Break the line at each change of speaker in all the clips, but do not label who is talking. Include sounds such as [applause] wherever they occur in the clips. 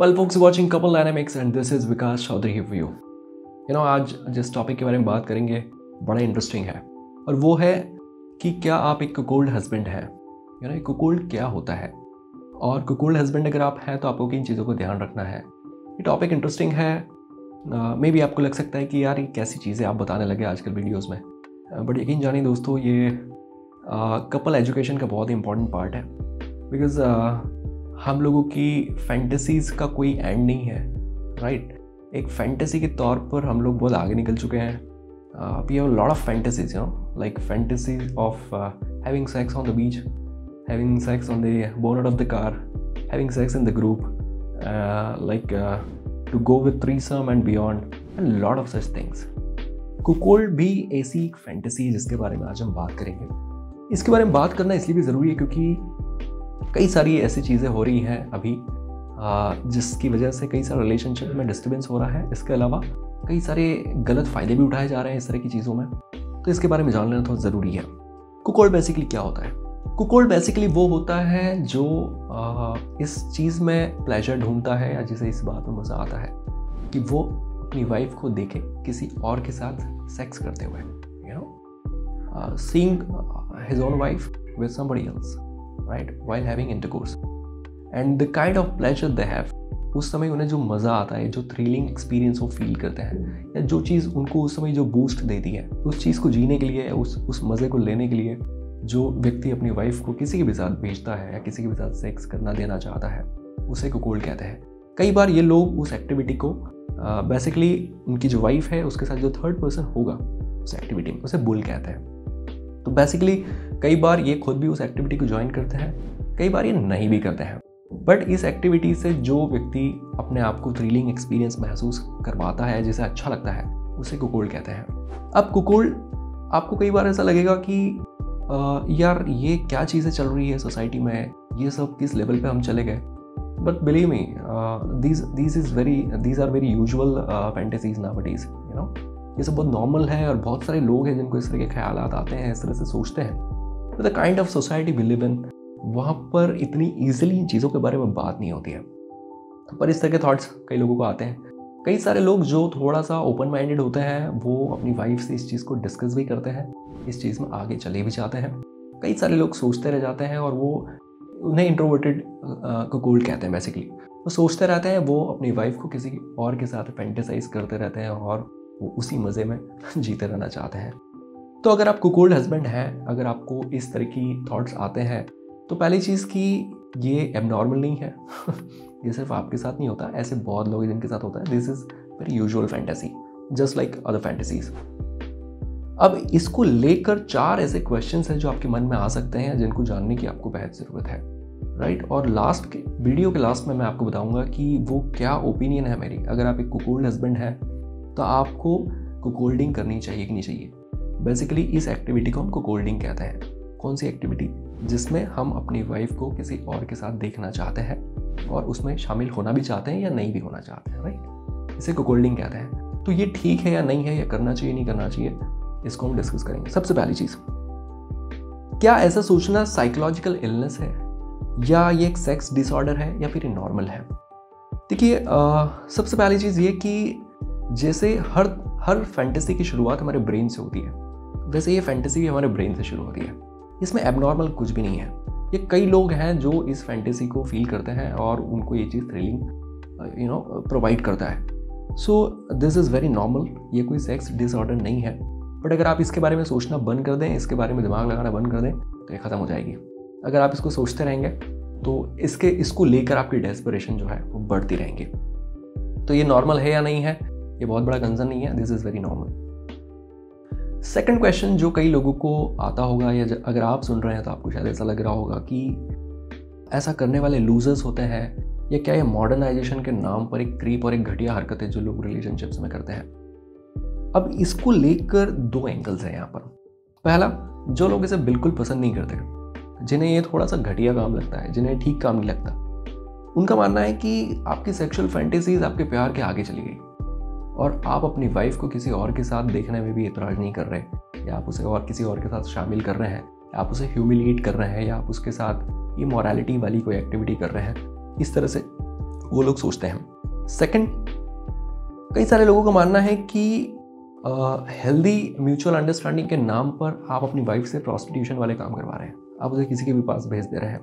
Well, folks watching couple Dynamics, and this is Vikas here for you. You know, आज जिस topic के बारे में बात करेंगे बड़ा इंटरेस्टिंग है। और वो है कि क्या आप एक कुकोल्ड हस्बैंड हैं? यू नो एक कुकोल्ड क्या होता है? और कुकोल्ड हस्बैंड अगर आप हैं तो आपको किन चीज़ों को ध्यान रखना है? ये टॉपिक इंटरेस्टिंग है। मे uh, भी आपको लग सकता है कि यार ये कैसी चीज़ें आप बताने लगे आजकल वीडियोज़ में। बट यकीन जानिए दोस्तों ये कपल uh, एजुकेशन का बहुत ही इंपॉर्टेंट पार्ट है बिकॉज़ हम लोगों की फैंटेसीज़ का कोई एंड नहीं है राइट right? एक फैंटेसी के तौर पर हम लोग बहुत आगे निकल चुके हैं। We have lot of fantasies you know like fantasy of having sex on the beach having sex on the bonnet of the car having sex in the group like to go with threesome and beyond and lot of such things cuckold भी ऐसी एक fantasy है जिसके बारे में आज हम बात करेंगे। इसके बारे में बात करना इसलिए भी ज़रूरी है क्योंकि कई सारी ऐसी चीज़ें हो रही हैं अभी जिसकी वजह से कई सारे रिलेशनशिप में डिस्टर्बेंस हो रहा है। इसके अलावा कई सारे गलत फ़ायदे भी उठाए जा रहे हैं इस तरह की चीज़ों में। तो इसके बारे में जान लेना थोड़ा ज़रूरी है। कुकोल्ड बेसिकली क्या होता है? कुकोल्ड बेसिकली वो होता है जो इस चीज़ में प्लेजर ढूंढता है या जिसे इस बात में मज़ा आता है कि वो अपनी वाइफ को देखे, किसी और के साथ सेक्स करते हुए you know seeing his own wife with somebody else right while having intercourse and the kind of pleasure they have उस समय उन्हें जो मज़ा आता है, जो थ्रिलिंग एक्सपीरियंस वो फील करते हैं, या जो चीज़ उनको उस समय जो बूस्ट देती है, उस चीज़ को जीने के लिए, उस उस मज़े को लेने के लिए जो व्यक्ति अपनी वाइफ को किसी के भी साथ भेजता है, या किसी के भी साथ सेक्स करना देना चाहता है, उसे कोकोल्ड कहते हैं। कई बार ये लोग उस एक्टिविटी को बेसिकली उनकी जो वाइफ है, उसके साथ जो थर्ड पर्सन होगा, उस एक्टिविटी में उसे बुल कहते हैं। तो बेसिकली कई बार ये खुद भी उस एक्टिविटी को ज्वाइन करते हैं कई बार ये नहीं भी करते हैं। बट इस एक्टिविटी से जो व्यक्ति अपने आप को थ्रिलिंग एक्सपीरियंस महसूस करवाता है जिसे अच्छा लगता है उसे कुकोल्ड कहते हैं। अब कुकोल्ड आपको कई बार ऐसा लगेगा कि आ, यार ये क्या चीज़ें चल रही है सोसाइटी में? ये सब किस लेवल पे हम चले गए? But believe me these these is very these are very usual fantasies ना बटीज यू नो ये सब बहुत नॉर्मल है और बहुत सारे लोग हैं जिनको इस तरह के ख्याल आते हैं इस तरह से सोचते हैं। The kind of society we live in वहाँ पर इतनी ईजिली इन चीज़ों के बारे में बात नहीं होती है। पर इस तरह के थाट्स कई लोगों को आते हैं। कई सारे लोग जो थोड़ा सा ओपन माइंडेड होते हैं, वो अपनी वाइफ से इस चीज़ को डिस्कस भी करते हैं, इस चीज़ में आगे चले भी जाते हैं। कई सारे लोग सोचते रह जाते हैं और वो उन्हें इंट्रोवर्टेड को गोल्ड कहते हैं बेसिकली वो सोचते रहते हैं, वो अपनी वाइफ को किसी और के साथ फेंटेसाइज करते रहते हैं और वो उसी मज़े में जीते रहना चाहते हैं। तो अगर आप कुकोल्ड हस्बैंड हैं, अगर आपको इस तरह की थॉट्स आते हैं तो पहली चीज़ कि ये एबनॉर्मल नहीं है। [laughs] ये सिर्फ़ आपके साथ नहीं होता, ऐसे बहुत लोग जिनके साथ होता है। This is very usual fantasy just like other fantasies अब इसको लेकर चार ऐसे क्वेश्चन हैं जो आपके मन में आ सकते हैं, जिनको जानने की आपको बेहद ज़रूरत है। Right right? और लास्ट के वीडियो के लास्ट में मैं आपको बताऊँगा कि वो क्या ओपिनियन है मेरी। अगर आप एक कुकोल्ड हस्बैंड हैं तो आपको कुकोल्डिंग करनी चाहिए कि नहीं चाहिए। बेसिकली इस एक्टिविटी को हम कुकोल्डिंग कहते हैं। कौन सी एक्टिविटी जिसमें हम अपनी वाइफ को किसी और के साथ देखना चाहते हैं और उसमें शामिल होना भी चाहते हैं या नहीं भी होना चाहते हैं राइट इसे कोकोल्डिंग कहते हैं। तो ये ठीक है या नहीं है या करना चाहिए, नहीं करना चाहिए, इसको हम डिस्कस करेंगे। सबसे पहली चीज़, क्या ऐसा सोचना साइकोलॉजिकल इलनेस है? या ये एक सेक्स डिसऑर्डर है या फिर नॉर्मल है? देखिए सबसे पहली चीज़ ये कि जैसे हर हर फैंटेसी की शुरुआत हमारे ब्रेन से होती है। वैसे ये फैंटेसी भी हमारे ब्रेन से शुरू होती है। इसमें एबनॉर्मल कुछ भी नहीं है। ये कई लोग हैं जो इस फैंटेसी को फील करते हैं और उनको ये चीज़ थ्रिलिंग यू नो प्रोवाइड करता है। So this is very normal ये कोई सेक्स डिसऑर्डर नहीं है। बट अगर आप इसके बारे में सोचना बंद कर दें, इसके बारे में दिमाग लगाना बंद कर दें तो ये ख़त्म हो जाएगी। अगर आप इसको सोचते रहेंगे तो इसके, इसको लेकर आपकी डेस्परेशन जो है, वो बढ़ती रहेंगी। तो ये नॉर्मल है या नहीं है? ये बहुत बड़ा कंसर्न नहीं है। This is very normal second question जो कई लोगों को आता होगा या अगर आप सुन रहे हैं तो आपको शायद ऐसा लग रहा होगा कि ऐसा करने वाले लूजर्स होते हैं या क्या ये मॉडर्नाइजेशन के नाम पर एक क्रीप और एक घटिया हरकतें जो लोग रिलेशनशिप्स में करते हैं? अब इसको लेकर दो एंगल्स हैं यहाँ पर। पहला, जो लोग इसे बिल्कुल पसंद नहीं करते, जिन्हें ये थोड़ा सा घटिया काम लगता है, जिन्हें ठीक काम नहीं लगता, उनका मानना है कि आपकी सेक्सुअल फैंटेसीज आपके प्यार के आगे चली गई। और आप अपनी वाइफ को किसी और के साथ देखने में भी एतराज़ नहीं कर रहे। या आप उसे और किसी और के साथ शामिल कर रहे हैं। आप उसे ह्यूमिलिएट कर रहे हैं, या आप उसके साथ ये मॉरलिटी वाली कोई एक्टिविटी कर रहे हैं। इस तरह से वो लोग सोचते हैं। सेकंड कई सारे लोगों का मानना है कि हेल्दी म्यूचुअल अंडरस्टैंडिंग के नाम पर आप अपनी वाइफ से प्रॉस्टिट्यूशन वाले काम करवा रहे हैं। आप उसे किसी के भी पास भेज दे रहे हैं।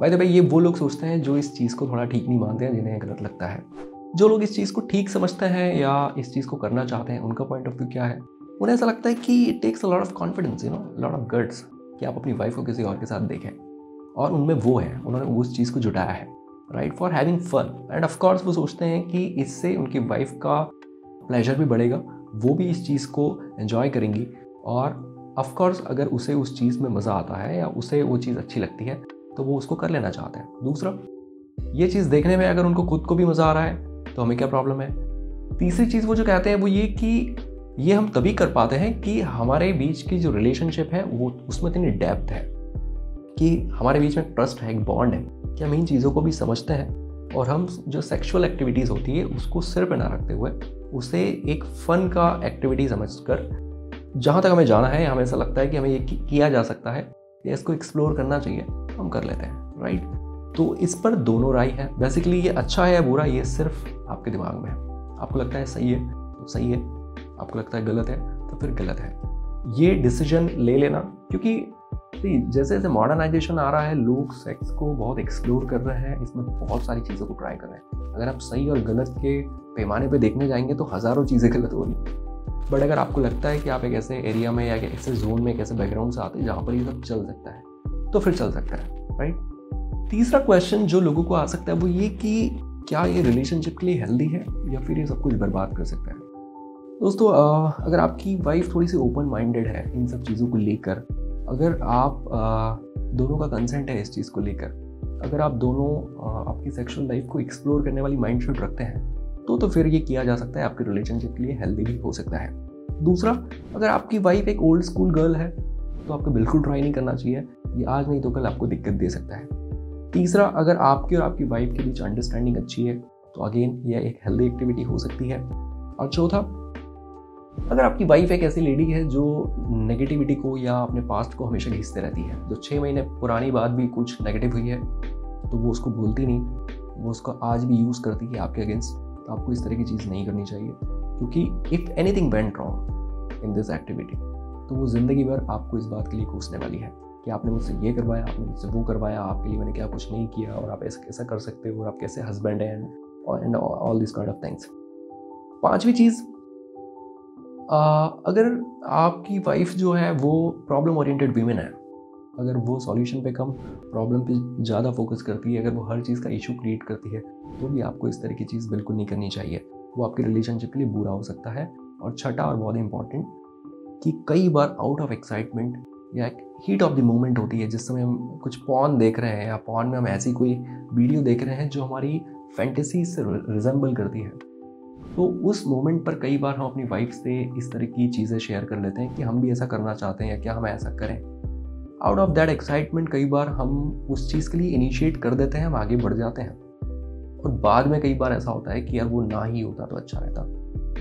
भाई तो भाई ये वो लोग सोचते हैं जो इस चीज़ को थोड़ा ठीक नहीं मानते हैं, जिन्हें गलत लगता है। जो लोग इस चीज़ को ठीक समझते हैं या इस चीज़ को करना चाहते हैं, उनका पॉइंट ऑफ़ व्यू क्या है? उन्हें ऐसा लगता है कि it takes a lot of confidence you know lot of guts कि आप अपनी वाइफ को किसी और के साथ देखें। और उनमें वो है, उन्होंने उस चीज़ को जुटाया है right for having fun and of course वो सोचते हैं कि इससे उनकी वाइफ का प्लेजर भी बढ़ेगा, वो भी इस चीज़ को एंजॉय करेंगी। और ऑफकोर्स अगर उसे उस चीज़ में मज़ा आता है या उसे वो चीज़ अच्छी लगती है तो वो उसको कर लेना चाहते हैं। दूसरा, ये चीज़ देखने में अगर उनको खुद को भी मज़ा आ रहा है तो हमें क्या प्रॉब्लम है? तीसरी चीज़ वो जो कहते हैं वो ये कि ये हम तभी कर पाते हैं कि हमारे बीच की जो रिलेशनशिप है, वो उसमें इतनी डेप्थ है कि हमारे बीच में ट्रस्ट है, एक बॉन्ड है कि हम इन चीज़ों को भी समझते हैं और हम जो सेक्सुअल एक्टिविटीज़ होती है, उसको सिर पे ना रखते हुए उसे एक फ़न का एक्टिविटी समझ कर जहाँ तक हमें जाना है, हमें ऐसा लगता है कि हमें ये किया जा सकता है, या इसको एक्सप्लोर करना चाहिए, हम कर लेते हैं राइट तो इस पर दोनों राय है। बेसिकली ये अच्छा है या बुरा, ये सिर्फ़ आपके दिमाग में है। आपको लगता है सही है तो सही है। आपको लगता है गलत है तो फिर गलत है। ये डिसीज़न ले लेना, क्योंकि जैसे जैसे मॉडर्नाइजेशन आ रहा है, लोग सेक्स को बहुत एक्सप्लोर कर रहे हैं, इसमें बहुत सारी चीज़ों को ट्राई कर रहे हैं। अगर आप सही और गलत के पैमाने पे देखने जाएँगे तो हज़ारों चीज़ें गलत हो रही बट अगर आपको लगता है कि आप एक ऐसे एरिया में या एक ऐसे जोन में एक ऐसे बैकग्राउंड से आते हैं, जहाँ पर ये सब चल सकता है तो फिर चल सकता है राइट तीसरा क्वेश्चन जो लोगों को आ सकता है, वो ये कि क्या ये रिलेशनशिप के लिए हेल्दी है या फिर ये सब कुछ बर्बाद कर सकता है? दोस्तों अगर आपकी वाइफ थोड़ी सी ओपन माइंडेड है इन सब चीज़ों को लेकर, अगर आप दोनों का कंसेंट है इस चीज़ को लेकर, अगर आप दोनों आपकी सेक्सुअल लाइफ को एक्सप्लोर करने वाली माइंड सेट रखते हैं तो तो फिर ये किया जा सकता है, आपके रिलेशनशिप के लिए हेल्दी भी हो सकता है। दूसरा, अगर आपकी वाइफ एक ओल्ड स्कूल गर्ल है तो आपको बिल्कुल ट्राई नहीं करना चाहिए, ये आज नहीं तो कल आपको दिक्कत दे सकता है। तीसरा, अगर आपकी और आपकी वाइफ के बीच अंडरस्टैंडिंग अच्छी है तो अगेन यह एक हेल्दी एक्टिविटी हो सकती है। और चौथा, अगर आपकी वाइफ एक ऐसी लेडी है जो नेगेटिविटी को या अपने पास्ट को हमेशा घिसते रहती है, जो छः महीने पुरानी बात भी कुछ नेगेटिव हुई है तो वो उसको बोलती नहीं, वो उसको आज भी यूज़ करती है आपके अगेंस्ट तो आपको इस तरह की चीज़ नहीं करनी चाहिए। क्योंकि if anything went wrong in this activity तो वो ज़िंदगी भर आपको इस बात के लिए कोसने वाली है। कि आपने मुझसे ये करवाया, आपने मुझसे वो करवाया, आपके लिए मैंने क्या कुछ नहीं किया और आप ऐसा कैसा कर सकते हो और आप कैसे हस्बैंड हैं और and all this kind of things पांचवी चीज़ अगर आपकी वाइफ जो है वो प्रॉब्लम ओरिएंटेड वीमेन है, अगर वो सॉल्यूशन पे कम प्रॉब्लम पे ज़्यादा फोकस करती है, अगर वो हर चीज़ का इशू क्रिएट करती है तो भी आपको इस तरह की चीज़ बिल्कुल नहीं करनी चाहिए। वो आपके रिलेशनशिप के लिए बुरा हो सकता है और छठा और बहुत इंपॉर्टेंट कि कई बार आउट ऑफ़ एक्साइटमेंट या एक हीट ऑफ़ द मोमेंट होती है, जिस समय हम कुछ पॉन देख रहे हैं या पॉन में हम ऐसी कोई वीडियो देख रहे हैं जो हमारी फैंटेसी से रिजेंबल करती है। तो उस मोमेंट पर कई बार हम अपनी वाइफ से इस तरह की चीज़ें शेयर कर लेते हैं कि हम भी ऐसा करना चाहते हैं या क्या हम ऐसा करें। आउट ऑफ़ दैट एक्साइटमेंट कई बार हम उस चीज़ के लिए इनिशिएट कर देते हैं, हम आगे बढ़ जाते हैं। और बाद में कई बार ऐसा होता है कि यार वो ना ही होता तो अच्छा रहता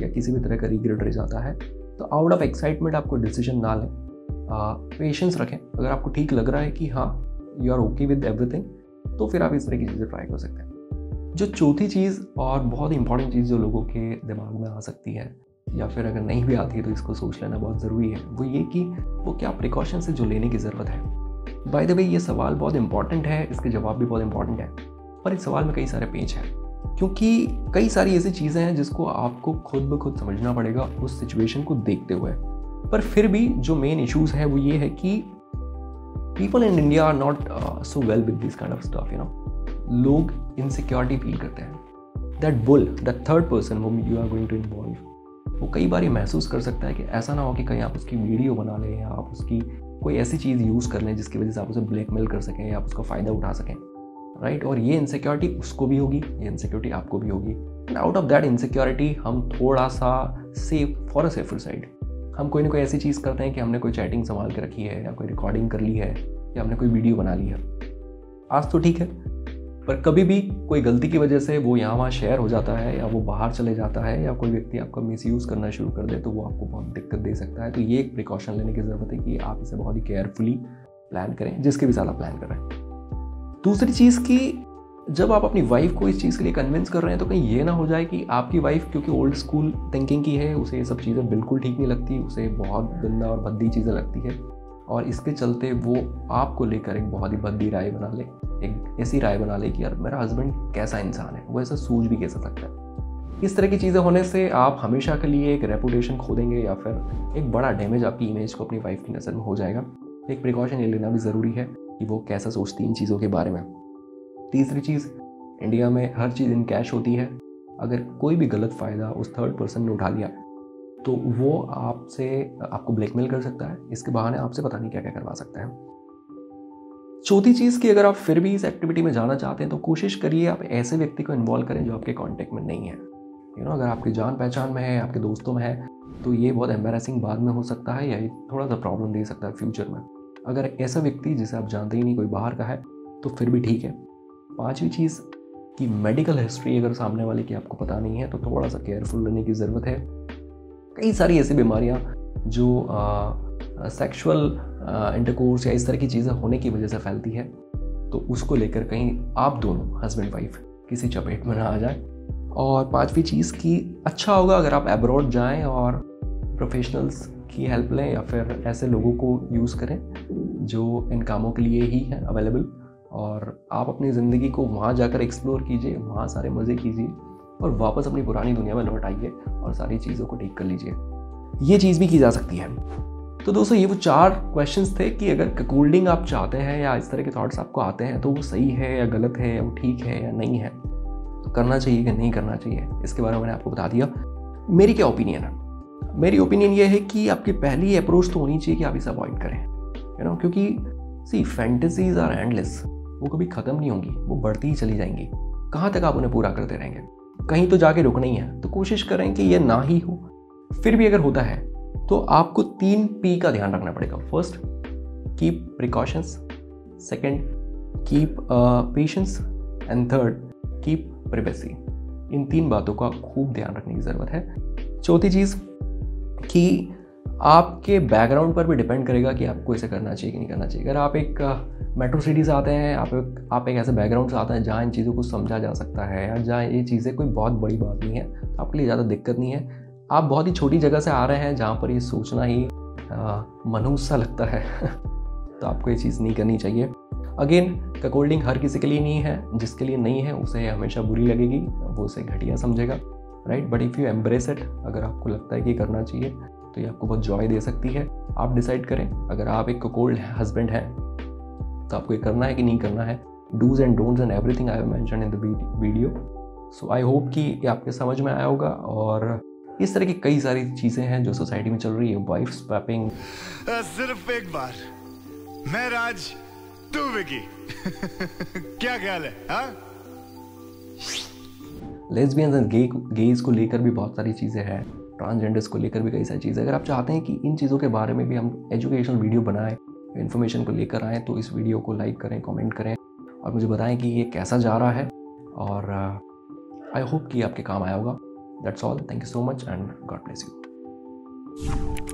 या किसी भी तरह का रिग्रेट रह जाता है। तो आउट ऑफ़ एक्साइटमेंट आपको डिसीज़न ना लें। पेशेंस रखें। अगर आपको ठीक लग रहा है कि हाँ you are okay with everything तो फिर आप इस तरह की चीज़ें ट्राई कर सकते हैं। जो चौथी चीज़ और बहुत इंपॉर्टेंट चीज़ जो लोगों के दिमाग में आ सकती है, या फिर अगर नहीं भी आती है तो इसको सोच लेना बहुत ज़रूरी है। वो ये कि वो क्या प्रिकॉशन से जो लेने की ज़रूरत है। बाय द वे ये सवाल बहुत इंपॉर्टेंट है, इसके जवाब भी बहुत इंपॉर्टेंट है पर इस सवाल में कई सारे पेज हैं। क्योंकि कई सारी ऐसी चीज़ें हैं जिसको आपको खुद ब खुद समझना पड़ेगा उस सिचुएशन को देखते हुए। पर फिर भी जो मेन इश्यूज़ है वो ये है कि people in India are not so well with this kind of stuff you know लोग इनसिक्योरिटी फील करते हैं। That bull that third person वो you are going to involve वो कई बार ये महसूस कर सकता है कि ऐसा ना हो कि कहीं आप उसकी वीडियो बना लें या आप उसकी कोई ऐसी चीज़ यूज़ कर लें जिसकी वजह से आप उसे ब्लैकमेल कर सकें या आप उसका फ़ायदा उठा सकें। Right right? और ये इनसिक्योरिटी उसको भी होगी, ये इनसिक्योरिटी आपको भी होगी। And out of that insecurity हम थोड़ा सा safe for a safer side हम कोई ना कोई ऐसी चीज़ करते हैं कि हमने कोई चैटिंग संभाल के रखी है या कोई रिकॉर्डिंग कर ली है या हमने कोई वीडियो बना ली है। आज तो ठीक है, पर कभी भी कोई गलती की वजह से वो यहाँ वहाँ शेयर हो जाता है या वो बाहर चले जाता है या कोई व्यक्ति आपका मिस करना शुरू कर दे तो वो आपको बहुत दिक्कत दे सकता है। तो ये एक प्रिकॉशन लेने की ज़रूरत है कि आप इसे बहुत ही केयरफुली प्लान करें, जिसके भी आप प्लान कर रहे हैं। दूसरी चीज़ की जब आप अपनी वाइफ को इस चीज़ के लिए कन्विंस कर रहे हैं तो कहीं ये ना हो जाए कि आपकी वाइफ क्योंकि ओल्ड स्कूल थिंकिंग की है, उसे ये सब चीज़ें बिल्कुल ठीक नहीं लगती, उसे बहुत गंदा और भद्दी चीज़ें लगती है। और इसके चलते वो आपको लेकर एक बहुत ही भद्दी राय बना ले, एक ऐसी राय बना ले कि यार, मेरा हस्बैंड कैसा इंसान है? वो ऐसा सूझ भी कैसा सकता है? इस तरह की चीज़ें होने से आप हमेशा के लिए एक रेपुटेशन खो देंगे या फिर एक बड़ा डैमेज आपकी इमेज को अपनी वाइफ की नज़र में हो जाएगा। एक प्रिकॉशन ये लेना भी ज़रूरी है कि वो कैसा सोचती इन चीज़ों के बारे में। तीसरी चीज़ इंडिया में हर चीज़ इन कैश होती है। अगर कोई भी गलत फ़ायदा उस थर्ड पर्सन ने उठा लिया तो वो आपसे, आपको ब्लैकमेल कर सकता है। इसके बहाने आपसे पता नहीं क्या क्या करवा सकता है। चौथी चीज़ की अगर आप फिर भी इस एक्टिविटी में जाना चाहते हैं तो कोशिश करिए आप ऐसे व्यक्ति को इन्वॉल्व करें जो आपके कॉन्टेक्ट में नहीं है। यू नो अगर आपकी जान पहचान में है, आपके दोस्तों में है तो ये बहुत एम्बेरसिंग बाद में हो सकता है या ये थोड़ा सा प्रॉब्लम दे सकता है फ्यूचर में। अगर ऐसा व्यक्ति, जिसे आप जानते ही नहीं, कोई बाहर का है तो फिर भी ठीक है। पांचवी चीज़ की मेडिकल हिस्ट्री अगर सामने वाले की आपको पता नहीं है तो थोड़ा सा केयरफुल रहने की ज़रूरत है। कई सारी ऐसी बीमारियाँ जो सेक्सुअल इंटरकोर्स या इस तरह की चीज़ें होने की वजह से फैलती है तो उसको लेकर कहीं आप दोनों हस्बैंड वाइफ किसी चपेट में ना आ जाए। और पांचवी चीज़ की अच्छा होगा अगर आप एब्रॉड जाएँ और प्रोफेशनल्स की हेल्प लें या फिर ऐसे लोगों को यूज़ करें, जो इन कामों के लिए ही हैं अवेलेबल और आप अपनी ज़िंदगी को वहाँ जाकर एक्सप्लोर कीजिए, वहाँ सारे मज़े कीजिए और वापस अपनी पुरानी दुनिया में लौट आइए और सारी चीज़ों को ठीक कर लीजिए। ये चीज़ भी की जा सकती है। तो दोस्तों, ये वो चार क्वेश्चंस थे कि अगर ककूल्डिंग आप चाहते हैं या इस तरह के थॉट्स आपको आते हैं तो वो सही है या गलत है या वो ठीक है या नहीं है तो करना चाहिए कि नहीं करना चाहिए, इसके बारे में मैंने आपको बता दिया। मेरी क्या ओपिनियन है? मेरी ओपिनियन ये है कि आपकी पहली अप्रोच तो होनी चाहिए कि आप इसे अवॉइड करें यू नो क्योंकि सी फैंटेसीज आर एंडलेस वो कभी ख़त्म नहीं होंगी, वो बढ़ती ही चली जाएँगी। कहाँ तक आप उन्हें पूरा करते रहेंगे? कहीं तो जाके रुकना ही है तो कोशिश करें कि ये ना ही हो। फिर भी अगर होता है तो आपको तीन पी का ध्यान रखना पड़ेगा। First keep precautions second keep patience and third keep privacy इन तीन बातों का खूब ध्यान रखने की ज़रूरत है। चौथी चीज़, कि आपके बैकग्राउंड पर भी डिपेंड करेगा कि आपको इसे करना चाहिए कि नहीं करना चाहिए। अगर आप एक मेट्रो सिटी से आते हैं, आप एक आप एक ऐसे बैकग्राउंड से आते हैं जहाँ इन चीज़ों को समझा जा सकता है या जहाँ ये चीज़ें कोई बहुत बड़ी बात नहीं है तो आपके लिए ज़्यादा दिक्कत नहीं है। आप बहुत ही छोटी जगह से आ रहे हैं जहाँ पर ये सोचना ही मनूस सा लगता है। [laughs] तो आपको ये चीज़ नहीं करनी चाहिए। अगेन ककोल्डिंग हर किसी के लिए नहीं है, जिसके लिए नहीं है, उसे हमेशा बुरी लगेगी, वो उसे घटिया समझेगा right but if you embrace it अगर आपको लगता है कि करना चाहिए तो ये आपको बहुत जॉय दे सकती है। आप डिसाइड करें, अगर आप एक कोल्ड हस्बैंड हैं तो आपको ये करना है कि नहीं करना है। Dos and don'ts and everything I have mention in the video so I hope कि ये आपके समझ में आया होगा और इस तरह की कई सारी चीज़ें हैं जो सोसाइटी में चल रही है। वाइफ स्वैपिंग
सिर्फ़ एक बार। मैं राज तू विकी। [laughs] क्या ख्याल है हाँ?
लेस्बियंस एंड गे गेज को लेकर भी बहुत सारी चीज़ें हैं। ट्रांसजेंडर्स को लेकर भी कई सारी चीज़ें अगर आप चाहते हैं कि इन चीज़ों के बारे में भी हम एजुकेशनल वीडियो बनाएँ इन्फॉर्मेशन को लेकर आएँ तो इस वीडियो को लाइक करें कमेंट करें और मुझे बताएँ कि ये कैसा जा रहा है और आई uh, होप कि आपके काम आया होगा। That's all thank you so much and God bless you